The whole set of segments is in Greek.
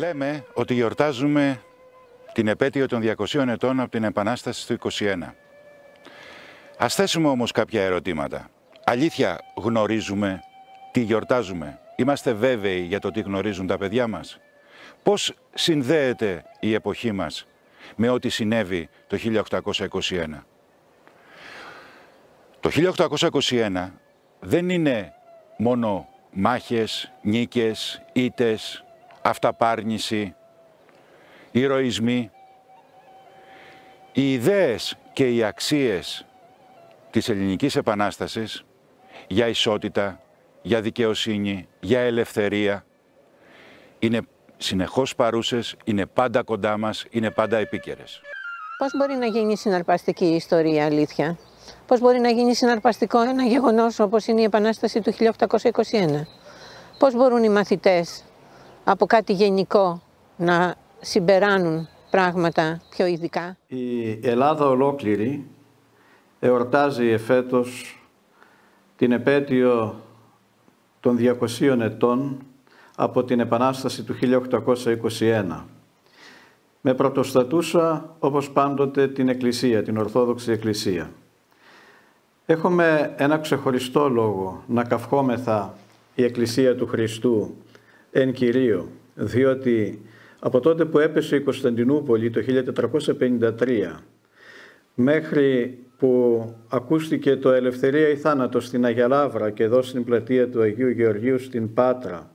Λέμε ότι γιορτάζουμε την επέτειο των 200 ετών από την Επανάσταση του 21. Ας θέσουμε όμως κάποια ερωτήματα. Αλήθεια γνωρίζουμε τι γιορτάζουμε; Είμαστε βέβαιοι για το τι γνωρίζουν τα παιδιά μας; Πώς συνδέεται η εποχή μας με ό,τι συνέβη το 1821. Το 1821 δεν είναι μόνο μάχες, νίκες, ήτες, αυταπάρνηση, ηρωισμοί. Οι ιδέες και οι αξίες της Ελληνικής Επανάστασης για ισότητα, για δικαιοσύνη, για ελευθερία είναι συνεχώς παρούσες, είναι πάντα κοντά μας, είναι πάντα επίκαιρες. Πώς μπορεί να γίνει συναρπαστική η ιστορία, αλήθεια; Πώς μπορεί να γίνει συναρπαστικό ένα γεγονός όπως είναι η Επανάσταση του 1821. Πώς μπορούν οι μαθητές από κάτι γενικό να συμπεράνουν πράγματα πιο ειδικά; Η Ελλάδα ολόκληρη εορτάζει εφέτος την επέτειο των 200 ετών από την Επανάσταση του 1821. Με πρωτοστατούσα, όπως πάντοτε, την Εκκλησία, την Ορθόδοξη Εκκλησία. Έχουμε ένα ξεχωριστό λόγο να καυχόμεθα η Εκκλησία του Χριστού εν Κυρίω, διότι από τότε που έπεσε η Κωνσταντινούπολη το 1453 μέχρι που ακούστηκε το «Ελευθερία ή θάνατο» στην Αγιαλάβρα και εδώ στην πλατεία του Αγίου Γεωργίου στην Πάτρα,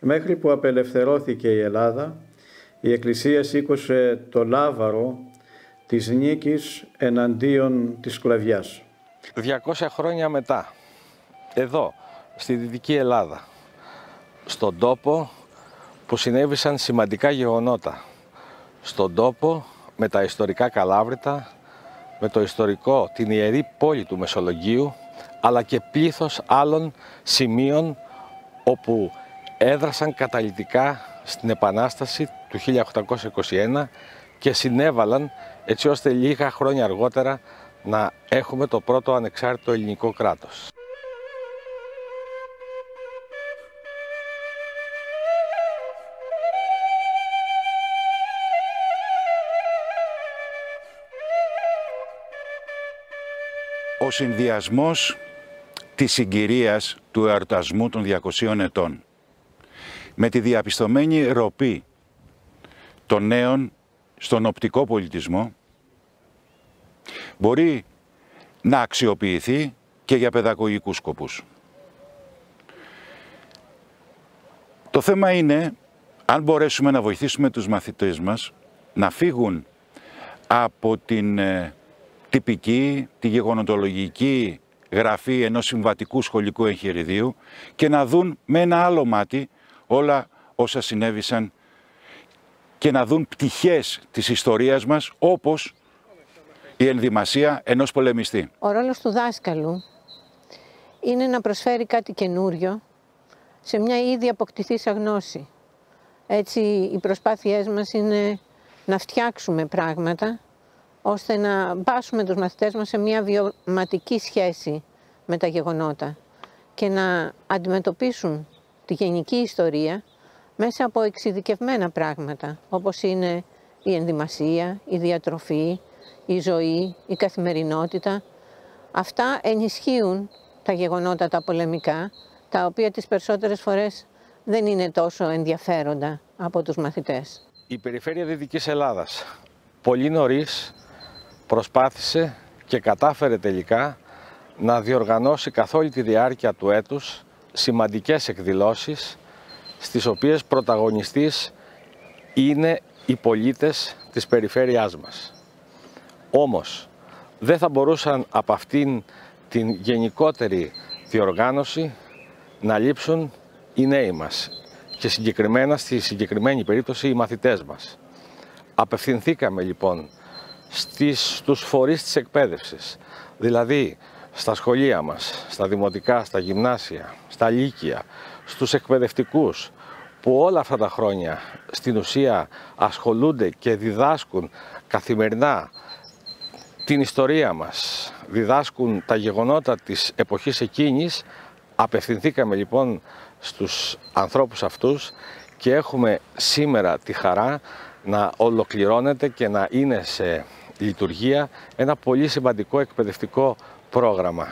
μέχρι που απελευθερώθηκε η Ελλάδα, η Εκκλησία σήκωσε το λάβαρο της νίκης εναντίον της σκλαβιάς. 200 χρόνια μετά, εδώ, στη Δυτική Ελλάδα, στον τόπο που συνέβησαν σημαντικά γεγονότα, στον τόπο με τα ιστορικά καλάβρητα, με το ιστορικό, την ιερή πόλη του Μεσολογγίου, αλλά και πλήθος άλλων σημείων όπου έδρασαν καταλητικά στην Επανάσταση του 1821 και συνέβαλαν έτσι ώστε λίγα χρόνια αργότερα να έχουμε το πρώτο ανεξάρτητο ελληνικό κράτος. Ο συνδυασμός της συγκυρίας του εορτασμού των 200 ετών με τη διαπιστωμένη ροπή των νέων στον οπτικό πολιτισμό μπορεί να αξιοποιηθεί και για παιδαγωγικούς σκοπούς. Το θέμα είναι αν μπορέσουμε να βοηθήσουμε τους μαθητές μας να φύγουν από την ε, τυπική, τη γεγονοτολογική γραφή ενός συμβατικού σχολικού εγχειριδίου και να δουν με ένα άλλο μάτι όλα όσα συνέβησαν και να δουν πτυχές της ιστορίας μας όπως η ενδυμασία ενός πολεμιστή. Ο ρόλος του δάσκαλου είναι να προσφέρει κάτι καινούριο σε μια ήδη αποκτηθήσα γνώση. Έτσι οι προσπάθειές μας είναι να φτιάξουμε πράγματα ώστε να μπάσουμε τους μαθητές μας σε μια βιωματική σχέση με τα γεγονότα και να αντιμετωπίσουν τη γενική ιστορία μέσα από εξειδικευμένα πράγματα, όπως είναι η ενδυμασία, η διατροφή, η ζωή, η καθημερινότητα. Αυτά ενισχύουν τα γεγονότα τα πολεμικά, τα οποία τις περισσότερες φορές δεν είναι τόσο ενδιαφέροντα από τους μαθητές. Η περιφέρεια Δυτικής Ελλάδας πολύ νωρίς προσπάθησε και κατάφερε τελικά να διοργανώσει καθ' όλη τη διάρκεια του έτους σημαντικές εκδηλώσεις στις οποίες πρωταγωνιστής είναι οι πολίτες της περιφέρειάς μας. Όμως δεν θα μπορούσαν από αυτήν την γενικότερη διοργάνωση να λείψουν οι νέοι μας και συγκεκριμένα στη συγκεκριμένη περίπτωση οι μαθητές μας. Απευθυνθήκαμε λοιπόν στις, στους φορείς της εκπαίδευσης, δηλαδή στα σχολεία μας, στα δημοτικά, στα γυμνάσια, στα λύκεια, στους εκπαιδευτικούς, που όλα αυτά τα χρόνια στην ουσία ασχολούνται και διδάσκουν καθημερινά την ιστορία μας, διδάσκουν τα γεγονότα της εποχής εκείνης, απευθυνθήκαμε λοιπόν στους ανθρώπους αυτούς και έχουμε σήμερα τη χαρά να ολοκληρώνεται και να είναι σε λειτουργία ένα πολύ σημαντικό εκπαιδευτικό πρόγραμμα.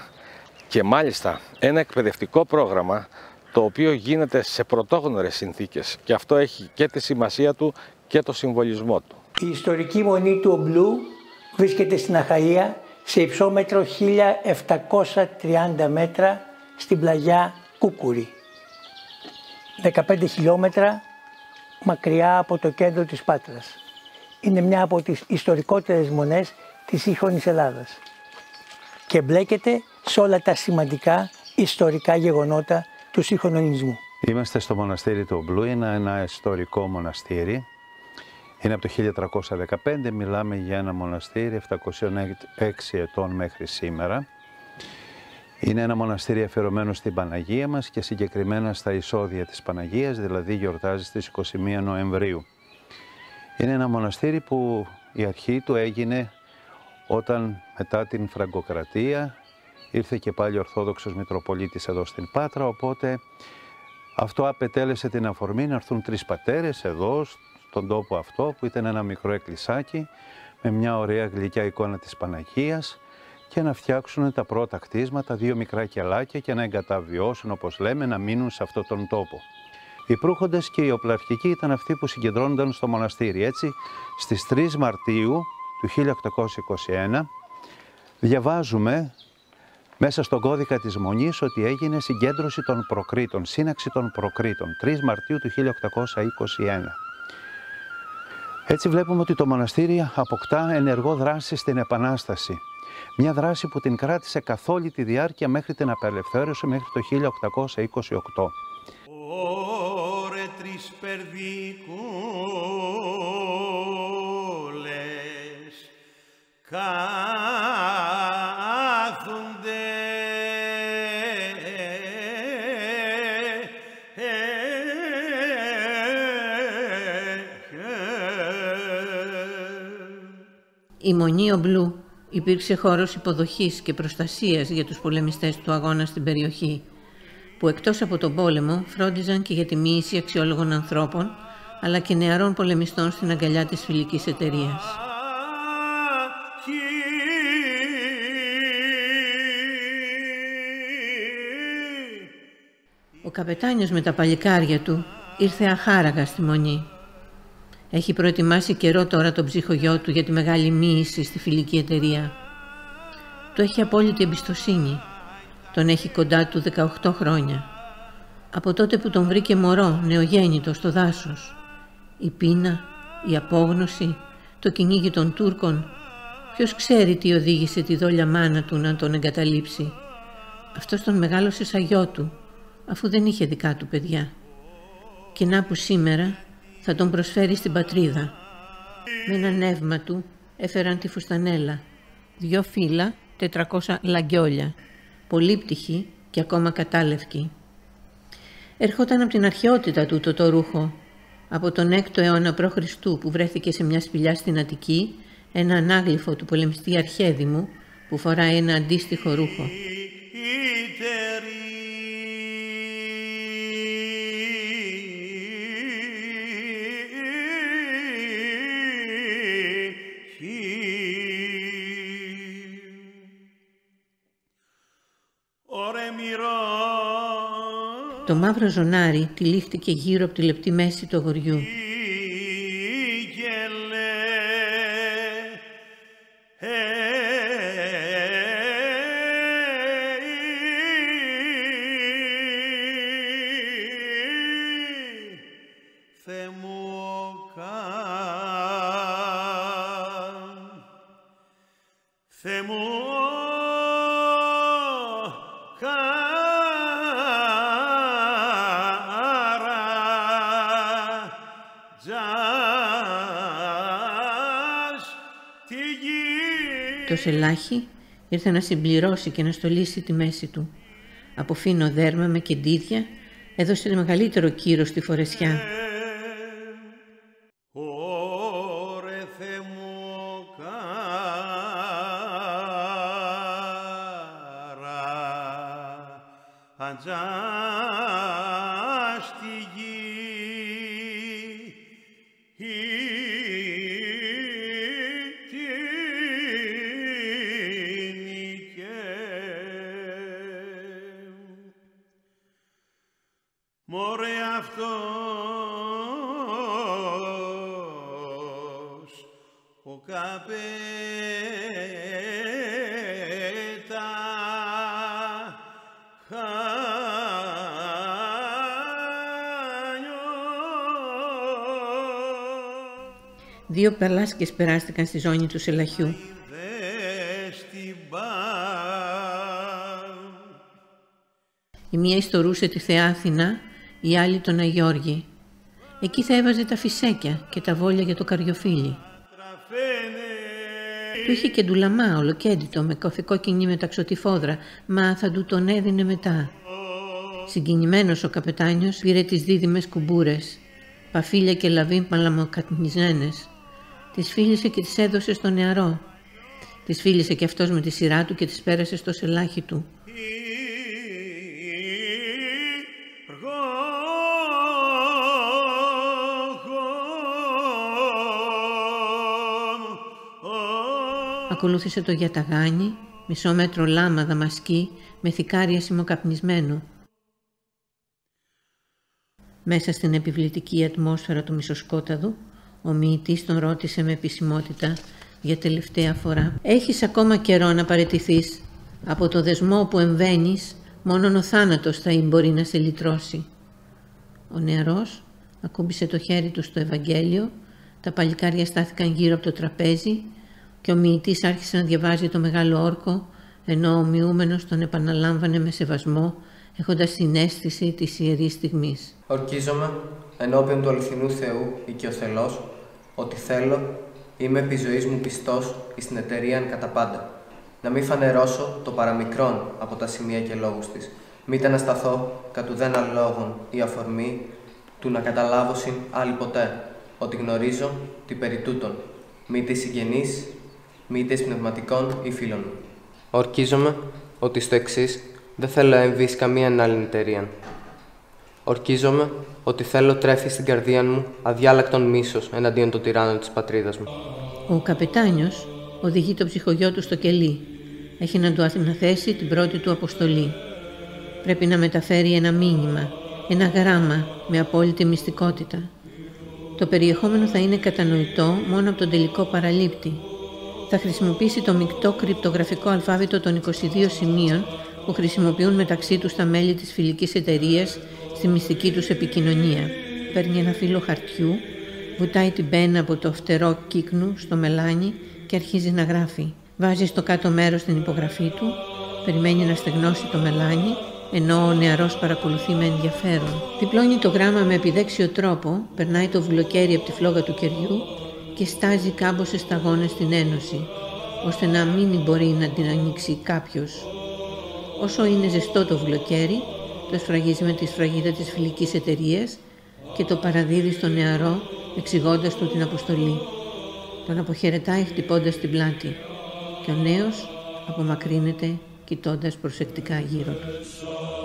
Και μάλιστα ένα εκπαιδευτικό πρόγραμμα το οποίο γίνεται σε πρωτόγνωρες συνθήκες και αυτό έχει και τη σημασία του και το συμβολισμό του. Η ιστορική μονή του Ομπλού βρίσκεται στην Αχαΐα σε υψόμετρο 1730 μέτρα στην πλαγιά Κούκουρη. 15 χιλιόμετρα μακριά από το κέντρο της Πάτρας. Είναι μια από τις ιστορικότερες μονές της σύγχρονης Ελλάδας και μπλέκεται σε όλα τα σημαντικά ιστορικά γεγονότα του σύγχρονου Είμαστε στο μοναστήρι του Ομπλού, είναι ένα ιστορικό μοναστήρι. Είναι από το 1315, μιλάμε για ένα μοναστήρι 706 ετών μέχρι σήμερα. Είναι ένα μοναστήρι αφιερωμένο στην Παναγία μας και συγκεκριμένα στα εισόδια της Παναγίας, δηλαδή γιορτάζει στις 21 Νοεμβρίου. Είναι ένα μοναστήρι που η αρχή του έγινε όταν μετά την Φραγκοκρατία ήρθε και πάλι ο Ορθόδοξος Μητροπολίτης εδώ στην Πάτρα, οπότε αυτό απετέλεσε την αφορμή να έρθουν τρεις πατέρες εδώ, στον τόπο αυτό, που ήταν ένα μικρό εκκλησάκι, με μια ωραία γλυκιά εικόνα της Παναγίας και να φτιάξουν τα πρώτα κτίσματα, δύο μικρά κελάκια και να εγκαταβιώσουν, όπως λέμε, να μείνουν σε αυτόν τον τόπο. Οι προύχοντες και οι οπλαρχικοί ήταν αυτοί που συγκεντρώνονταν στο μοναστήρι. Έτσι, στις 3 Μαρτίου του 1821 διαβάζουμε μέσα στον κώδικα της Μονής ότι έγινε συγκέντρωση των προκρήτων, σύναξη των προκρήτων, 3 Μαρτίου του 1821. Έτσι βλέπουμε ότι το μοναστήρι αποκτά ενεργό δράση στην Επανάσταση. Μια δράση που την κράτησε καθ' όλη τη διάρκεια μέχρι την απελευθέρωση μέχρι το 1828. Ωρε τρεις Η Μονή Ομπλού. Υπήρξε χώρος υποδοχής και προστασίας για τους πολεμιστές του αγώνα στην περιοχή, που εκτός από τον πόλεμο φρόντιζαν και για τη μοίηση αξιόλογων ανθρώπων, αλλά και νεαρών πολεμιστών στην αγκαλιά της φιλικής εταιρείας. Ο καπετάνιος με τα παλικάρια του ήρθε αχάραγα στη Μονή έχει προετοιμάσει καιρό τώρα τον ψυχογειό του για τη μεγάλη μοίηση στη φιλική εταιρεία. Του έχει απόλυτη εμπιστοσύνη. Τον έχει κοντά του 18 χρόνια. Από τότε που τον βρήκε μωρό, νεογέννητος στο δάσος. Η πείνα, η απόγνωση, το κυνήγι των Τούρκων. Ποιος ξέρει τι οδήγησε τη δόλια μάνα του να τον εγκαταλείψει. Αυτός τον μεγάλωσε σαν γιο του, αφού δεν είχε δικά του παιδιά. Και να που σήμερα θα τον προσφέρει στην πατρίδα. Με ένα νεύμα του έφεραν τη φουστανέλα, δυο φύλλα, 400 λαγκιόλια, πολύπτυχη και ακόμα κατάλευκη. Ερχόταν από την αρχαιότητα του το, το ρούχο, από τον 6ο αιώνα π.Χ. που βρέθηκε σε μια σπηλιά στην Αττική, ένα ανάγλυφο του πολεμιστή Αρχέδημου που φοράει ένα αντίστοιχο ρούχο. Το μαύρο ζωνάρι τυλίχτηκε γύρω από τη λεπτή μέση του αγοριού. Το σελάχι ήρθε να συμπληρώσει και να στολίσει τη μέση του. Από φίνο δέρμα με κεντίδια έδωσε το μεγαλύτερο κύρος στη φορεσιά. Αντζά καπέτα Δύο περλάσκες περάστηκαν στη ζώνη του Σελαχιού. Η μία ιστορούσε τη Θεά Αθηνά, η άλλη τον Αγιώργη. Εκεί θα έβαζε τα φυσέκια και τα βόλια για το καριοφύλι. Του είχε και ντουλαμά ολοκέντητο με κόκκινη μεταξωτηφόδρα, μα θα του τον έδινε μετά. Συγκινημένος ο καπετάνιος πήρε τις δίδυμες κουμπούρες, παφίλια και λαβή παλαμοκατνισμένες. Τις φίλησε και τις έδωσε στο νεαρό. Τις φίλησε και αυτός με τη σειρά του και τις πέρασε στο σελάχι του. Ακολούθησε το γιαταγάνι, μισό μέτρο λάμα δαμασκή, με θικάρια σημοκαπνισμένο. Μέσα στην επιβλητική ατμόσφαιρα του μισοσκόταδου, ο μοιητής τον ρώτησε με επισημότητα για τελευταία φορά. «Έχεις ακόμα καιρό να παραιτηθείς. Από το δεσμό που εμβαίνεις, μόνον ο θάνατος θα μπορεί να σε λυτρώσει». Ο νεαρός ακούμπησε το χέρι του στο Ευαγγέλιο, τα παλικάρια στάθηκαν γύρω από το τραπέζι και ο μοιητής άρχισε να διαβάζει το μεγάλο όρκο, ενώ ο μοιούμενος τον επαναλάμβανε με σεβασμό, έχοντας την αίσθηση της ιερής στιγμής. Ορκίζομαι, ενώπιον του αληθινού Θεού, οικειοθελώς, ότι θέλω, είμαι επί ζωής μου πιστός εις την εταιρεία κατά πάντα. Να μην φανερώσω το παραμικρόν από τα σημεία και λόγους της. Μήτε να σταθώ κατ' ουδένα λόγων ή αφορμή του να καταλάβω συν άλλη ποτέ, ότι γνωρίζω τι περί τούτων, μη της συγγενείς μήτε πνευματικών ή φίλων μου. Ορκίζομαι ότι στο εξής δεν θέλω εμβείς καμία άλλη εταιρεία. Ορκίζομαι ότι θέλω τρέφει στην καρδία μου αδιάλακτον μίσος εναντίον των τυράννων της πατρίδας μου. Ο καπετάνιος οδηγεί το ψυχογειό του στο κελί. Έχει να του αναθέσει την πρώτη του αποστολή. Πρέπει να μεταφέρει ένα μήνυμα, ένα γράμμα με απόλυτη μυστικότητα. Το περιεχόμενο θα είναι κατανοητό μόνο από τον τελικό παραλήπτη, θα χρησιμοποιήσει το μεικτό κρυπτογραφικό αλφάβητο των 22 σημείων που χρησιμοποιούν μεταξύ τους τα μέλη της φιλικής εταιρείας στη μυστική τους επικοινωνία. Παίρνει ένα φύλλο χαρτιού, βουτάει την πένα από το φτερό κύκνου στο μελάνι και αρχίζει να γράφει. Βάζει στο κάτω μέρος την υπογραφή του, περιμένει να στεγνώσει το μελάνι, ενώ ο νεαρός παρακολουθεί με ενδιαφέρον. Διπλώνει το γράμμα με επιδέξιο τρόπο, περνάει το βουλοκαίρι από τη φλόγα του κεριού και στάζει κάμποσες σταγόνες στην Ένωση, ώστε να μην μπορεί να την ανοίξει κάποιος. Όσο είναι ζεστό το βουλοκαίρι, το σφραγίζει με τη σφραγίδα της φιλικής εταιρείας και το παραδίδει στο νεαρό, εξηγώντας του την αποστολή. Τον αποχαιρετάει χτυπώντας την πλάτη και ο νέος απομακρύνεται κοιτώντας προσεκτικά γύρω του.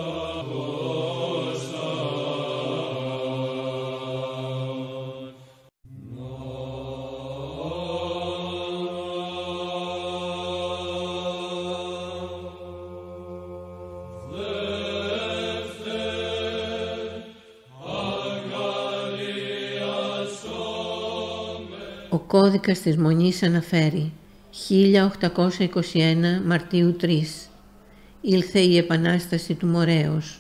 Ο κώδικας της Μονής αναφέρει 1821 Μαρτίου 3 ήλθε η Επανάσταση του Μορέως.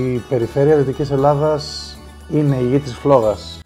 Η περιφέρεια Δυτικής Ελλάδας είναι η γη της φλόγας.